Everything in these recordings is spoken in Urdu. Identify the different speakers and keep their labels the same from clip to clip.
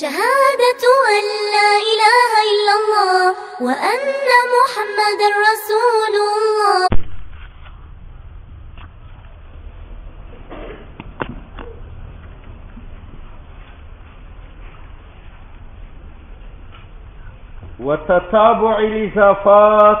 Speaker 1: شهادة أن لا إله إلا الله وأن محمد رسول الله.
Speaker 2: وتتابع الإضافات.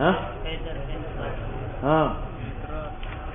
Speaker 2: ها؟ ها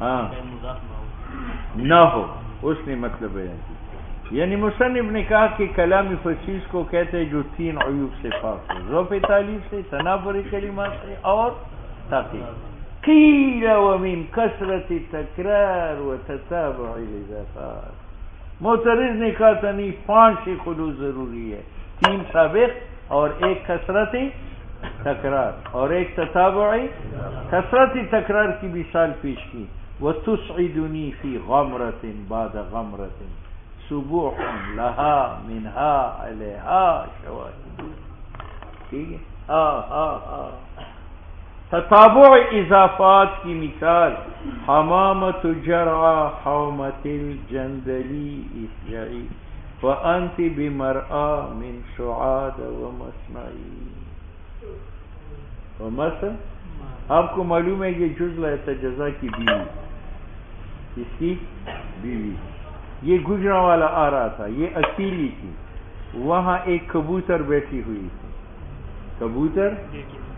Speaker 2: ہاں۔ نہ ہو، اس نے مطلب بیان کی یعنی مصنف نے کہا کہ کلامی فصیص کو کہتے ہیں جو تین عیوب سے پاک ہو ذوف تعلیم سے تنافر کلمات سے اور تاکہ قیل ومن کثرت تکرار و تتابع الاضافات معترض نے کہا تھا نہیں پانچ سے خلوص ضروری ہے۔ تین سابق اور ایک کثرت تکرار. اور ایک تتابعی کثرت تکرار کی مثال پیش کی. وہ تسعدنی فی غمرت بعد غمرت صبح لہا منہا علیہا شواہد ٹھیک ہے؟ ہاں ہاں ہاں تتابع اضافات کی مثال حمامت جرع حومت الجندلی اسجعی وانت بمرآ من شعاد ومسمعی ومسمع آپ کو معلوم ہے یہ جزلہ تجزا کی بیوی اس کی؟ بیوی یہ گجرا والا آ رہا تھا، یہ اکیلی تھی، وہاں ایک کبوتر بیٹھی ہوئی تھی۔ کبوتر؟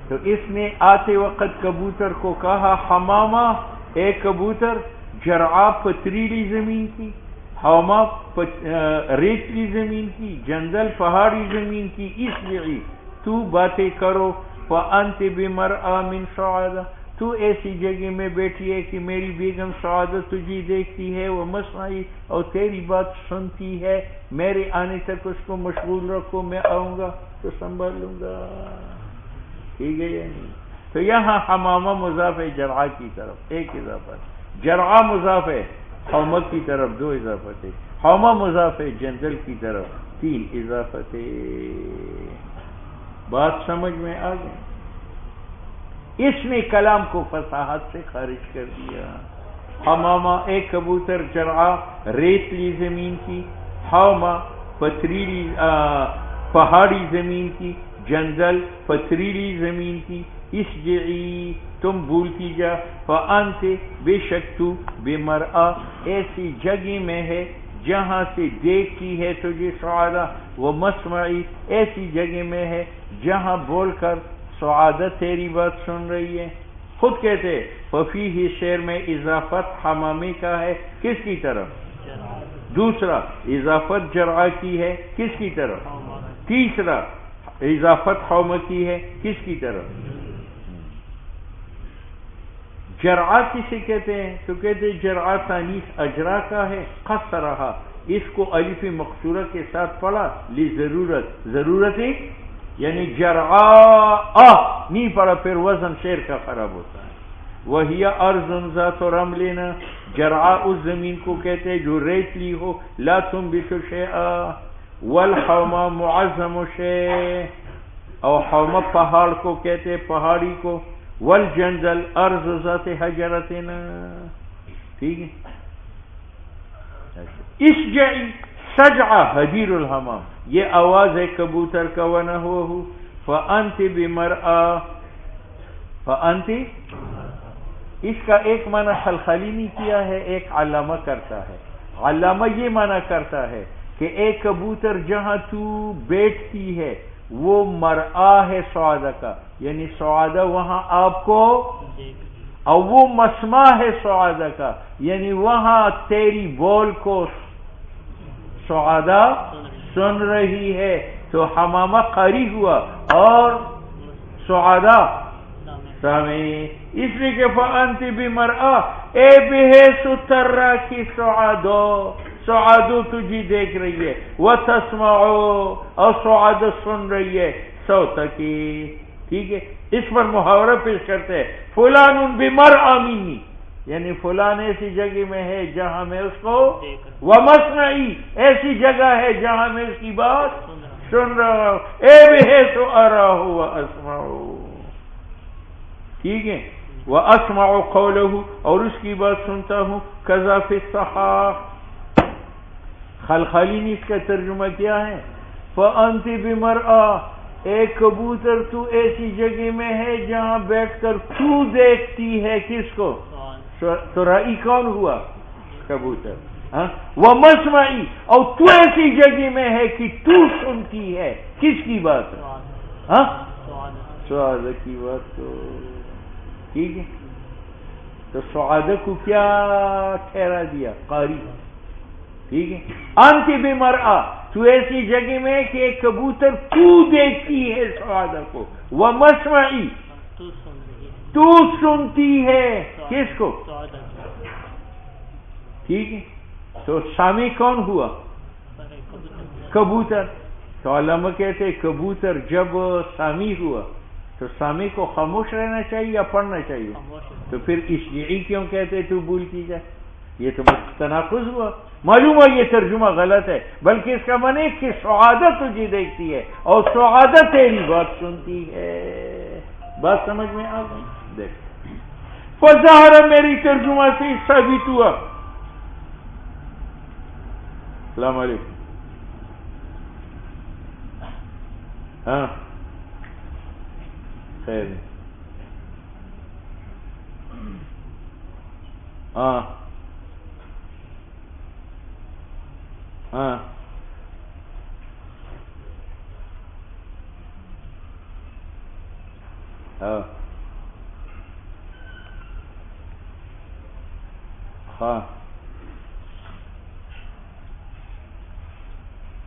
Speaker 2: تو اس نے آتے وقت کبوتر کو کہا، حمامہ، اے کبوتر جرآ پتریلی زمین کی حما ریتلی زمین کی، جنگل پہاڑی زمین کی، اس لیے تو باتیں کرو فانت بمرآ من سعادہ تو ایسی جگہ میں بیٹھی ہے کہ میری بیگم سعادت تجھے دیکھتی ہے، وہ مسئلہ اور تیری بات سنتی ہے۔ میرے آنے تک اس کو مشغول رکھو، میں آؤں گا تو سنبھال لوں گا۔ ٹھیک ہے یا نہیں؟ تو یہاں حمامہ مضاف ہے جرعا کی طرف، ایک اضافت جرعا مضاف ہے حومت کی طرف دو اضافت ہے حومہ مضاف ہے جنگل کی طرف، تین اضافت بات سمجھ میں آ گئی۔ اس نے کلام کو فصاحت سے خارج کر دیا۔ حمامہ ایک کبوتر جرعا ریتلی زمین کی۔ حومہ پتریلی پہاڑی زمین کی۔ جنگل پتریلی زمین کی۔ اس جعی تم بھولتی جا۔ فان سے بے شک تو بے مرآ ایسی جگہ میں ہے جہاں سے دیکھتی ہے تجھے سعادہ۔ وہ مسمعی ایسی جگہ میں ہے جہاں بول کر سعادت تیری بات سن رہی ہے۔ خود کہتے ففی ہی شعر میں اضافت حمامی کا ہے، کس کی طرف؟ دوسرا، اضافت جرعا کی ہے، کس کی طرف؟ تیسرا، اضافت حوم کی ہے، کس کی طرف؟ جرعا کسے کہتے ہیں؟ تو کہتے ہیں جرعا تانیس اجرا کا ہے خص رہا اس کو الف مقصورہ کے ساتھ پڑھا، لی ضرورت ضرورت ایک یعنی جرعا نہیں پڑا پھر وزن شیر کا خراب ہوتا ہے۔ وہی ارض ذات رم لینا جرعا اس زمین کو کہتے ہیں جو ریتلی ہو، لا تم بشو شیئا والحوما معظم شے اور حوما پہاڑ کو کہتے پہاڑی کو۔ والجنزل ارض ذات حجرتنا۔ ٹھیک ہے؟ اس جائی سجع حجیر الحمام، یہ آواز ہے کبوتر کا ونہ ہوا ہو فانت بمرآ فانت اس کا ایک معنی خلخلی نہیں کیا ہے، ایک علامہ کرتا ہے۔ علامہ یہ معنی کرتا ہے کہ ایک کبوتر، جہاں تو بیٹھتی ہے، وہ مرآ ہے سعادہ کا۔ یعنی سعادہ وہاں آپ کو جی۔ اور وہ مسما ہے سعادہ کا یعنی وہاں تیری بول کو سعادہ سن رہی ہے۔ تو حمامہ قاری ہوا اور سعادہ سامع اس لیے کہ فانتی بھی مرآ اے بے سترا کی سعادو سعادو تجھی دیکھ رہی ہے۔ وہ تسمعو اور سعاد سن رہی ہے۔ سو تکی ٹھیک ہے، اس پر محاورہ پیش کرتے ہیں۔ فلان ان بیمار آمینی یعنی فلان ایسی جگہ میں ہے جہاں میں اس کو وہ ایسی جگہ ہے جہاں میں اس کی بات سن رہا ہوں۔ اے بھی ہے سو آ رہا ہوں اسما ٹھیک ہے؟ وہ اسما اور اس کی بات سنتا ہوں۔ کذاف صحاف خلخالی نے اس کا ترجمہ کیا ہے۔ فانتی بمر ایک کبوتر تو ایسی جگہ میں ہے جہاں بیٹھ کر تو دیکھتی ہے کس کو؟ تو رائی کون ہوا؟ کبوتر ہاں؟ وہ مسمعی اور تو ایسی جگہ میں ہے کہ تو سنتی ہے۔ کس کی بات ہاں؟ سعادہ کی بات تو ٹھیک ہے۔ تو سعادہ کو کیا ٹھہرا دیا؟ قاری۔ ٹھیک ہے۔ انتی بھی مرآ۔ تو ایسی جگہ میں کہ ایک کبوتر تو دیکھتی ہے سعادہ کو۔ وہ مسمعی تو سنتی ہے۔ کس کو؟ ٹھیک ہے۔ تو سامی کون ہوا؟ کبوتر۔ تو علامہ کہتے کبوتر جب سامی ہوا، تو سامی کو خاموش رہنا چاہیے یا پڑھنا چاہیے؟ تو پھر اس لیے کیوں کہتے تو بھول کی جائے؟ یہ تو تناقض ہوا۔ معلوم ہے یہ ترجمہ غلط ہے، بلکہ اس کا من ہے کہ سعادت تجھے دیکھتی ہے اور سعادت تیری بات سنتی ہے۔ بات سمجھ میں آ گئی؟ دیکھ۔ فظاہر میری ترجمہ سے ثابت ہوا۔ السلام علیکم۔ ہاں۔ خیر۔ ہاں۔ ها ها ها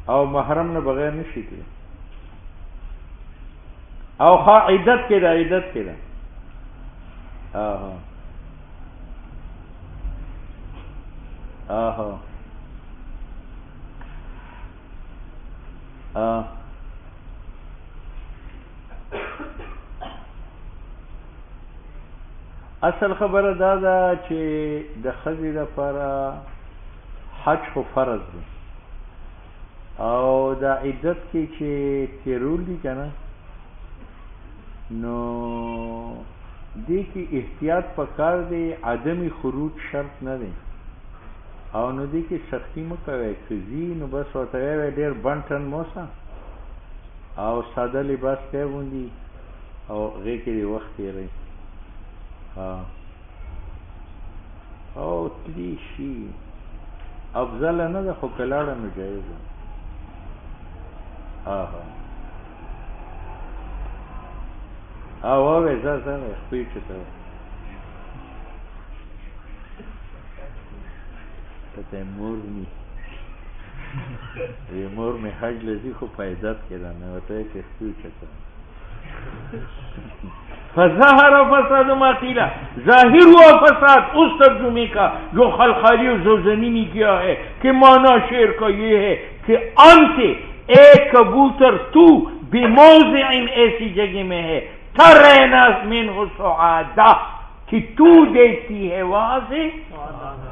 Speaker 2: او محرم نه بغیر نشي کې او خا عیدت کې دا عیدت کې دا اها اها آہو اصل خبر دادا چې د خزی لپاره حج خو فرض دی. او دا عدت کې چې تیرول دي کنه نو دې کې احتیاط پکار دی عدم خروج شرط نه دی او نو دې کې سختی مو کوي کزي نو بس ورته وي ډېر بنټن موسا او ساده لباس ته وندي او غې کې دی وخت یې رہی ها. او تلی شي افضل نه ده خو کلاړه نو جایز ده آها. او وې ځه ځه خپل چته ته مور ني یې مور می حج لذي خو پیدات کړه نه وته کې خپل چته فظاہر فساد ما قیلا ظاہر ہوا فساد اس ترجمے کا. جو خلخالی و زوزنی نے کیا ہے کہ مانا شیر کا یہ ہے کہ انت ایک کبوتر تو بھی موضع ایسی جگہ میں ہے. ترنا من سعادہ کہ تو دیکھتی ہے سے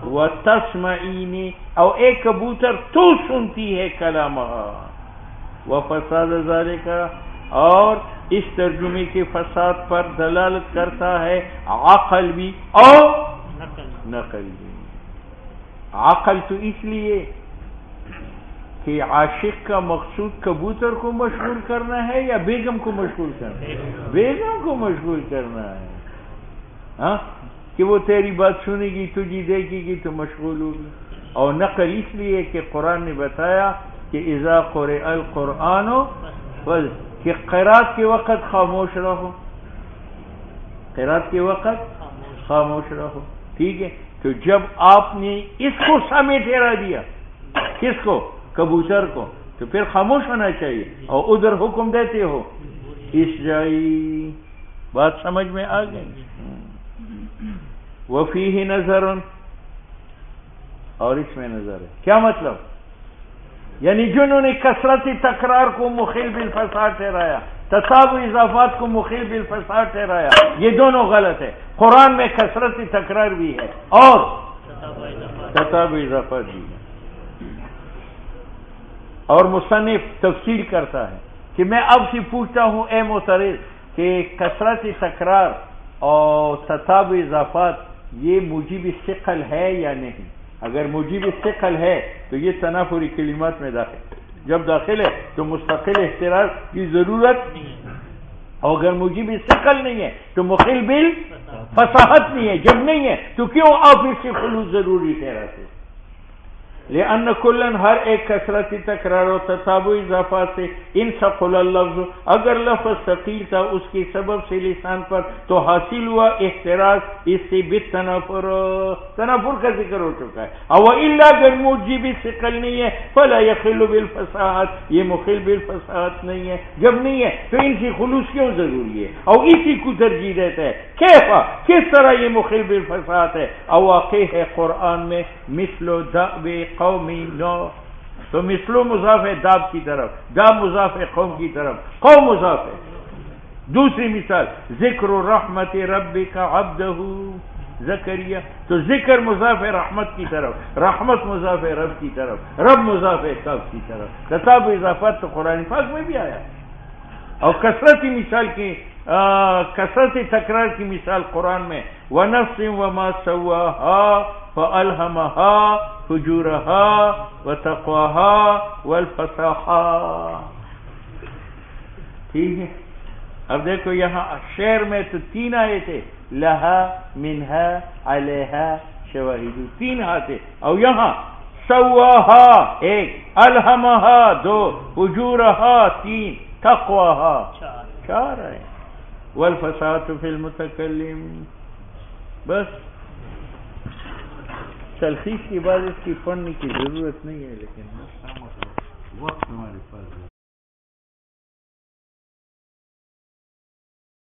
Speaker 2: وہ تسمعینی اور ایک کبوتر تو سنتی ہے کلام وہ فساد ذالے کا اور اس ترجمے کے فساد پر دلالت کرتا ہے عقل بھی اور نقل بھی۔ عقل تو اس لیے کہ عاشق کا مقصود کبوتر کو مشغول کرنا ہے یا بیگم کو مشغول کرنا ہے؟ بیگم کو مشغول کرنا ہے۔ ہاں؟ کہ وہ تیری بات سنے گی، تجھے دیکھے گی، تو مشغول ہوگی۔ اور نقل اس لیے کہ قرآن نے بتایا کہ اذا قرئ القرآن کہ قیرات کے وقت خاموش رہو۔ قیرات کے وقت خاموش رہو۔ ٹھیک ہے؟ تو جب آپ نے اس کو سامنے ٹھہرا دیا، کس کو؟ کبوتر کو۔ تو پھر خاموش ہونا چاہیے۔ اور ادھر حکم دیتے ہو۔ اس جائی، بات سمجھ میں آ گئی؟ وفی ہی نظر اور اس میں نظر ہے۔ کیا مطلب؟ یعنی جنہوں نے کثرتی تکرار کو مخیل بالفساد ٹھہرایا تصاب اضافات کو مخیل بالفساد ٹھہرایا، یہ دونوں غلط ہے قرآن میں کثرتی تکرار بھی ہے اور تصاب اضافات بھی ہے اور مصنف تفصیل کرتا ہے کہ میں اب سے پوچھتا ہوں، اے مترز کہ کثرت تکرار اور تتاب اضافات یہ مجیب ثقل ہے یا نہیں؟ اگر مجیب ثقل ہے تو یہ تنافری کلمات میں داخل جب داخل ہے تو مستقل احتراز کی ضرورت اور اگر مجیب ثقل نہیں ہے تو مخل بل فصاحت نہیں ہے۔ جب نہیں ہے تو کیوں آپ اس سے خلوص ضروری ٹھہراتے لأن کلن ہر ایک کثرتی تکرار و تتاب و سے ان سقل اللفظ، اگر لفظ ثقیل تھا، اس کی سبب سے لسان پر تو حاصل ہوا احتراز، اس سے بت تنافر تنافر کا ذکر ہو چکا ہے۔ او الا اگر موجب ثقل نہیں ہے، فلا يخل بالفصاحت یہ مخل بالفصاحت نہیں ہے، جب نہیں ہے، تو ان کی خلوص کیوں ضروری ہے؟ اور اسی کو ترجیح دیتا ہے، کیفا، کس طرح یہ مخل بالفصاحت ہے؟ او واقع ہے قرآن میں، مثل دعب قومی نو تو مثلو مضاف ہے داب کی طرف، داب مضاف ہے قوم کی طرف۔ قوم مضاف ہے دوسری مثال، ذکر رحمت رب کا زکریہ تو ذکر مضاف ہے رحمت کی طرف، رحمت مضاف ہے رب کی طرف، رب مضاف ہے کب کی طرف۔ کتاب اضافات تو قرآن پاک میں بھی آیا۔ اور کثرتی مثال کی کثرتی تکرار کی مثال قرآن میں، ونفس وما سواها۔ فألهمها فجورها وتقواها والفصاحا ٹھیک ہے؟ اب دیکھو یہاں شعر میں تو تین آئے تھے لہا منہا علیہا شواہد تین آتے اور یہاں سواہا ایک الہمہا دو فجورہا تین تقواہا چار. آئے والفساد فی المتکلم. بس. تلخیص کے بعد اس کی پڑھنے کی ضرورت نہیں ہے لیکن وقت ہمارے پاس